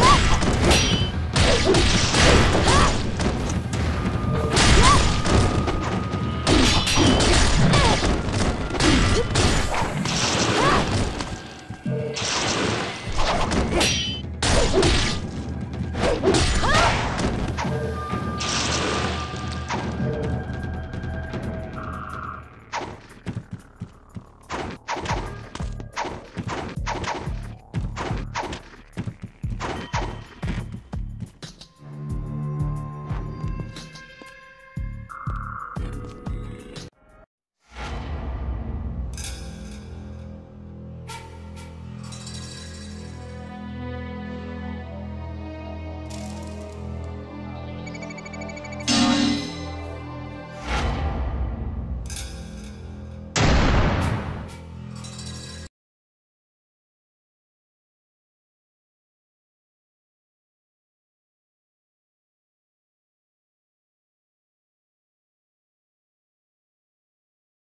What?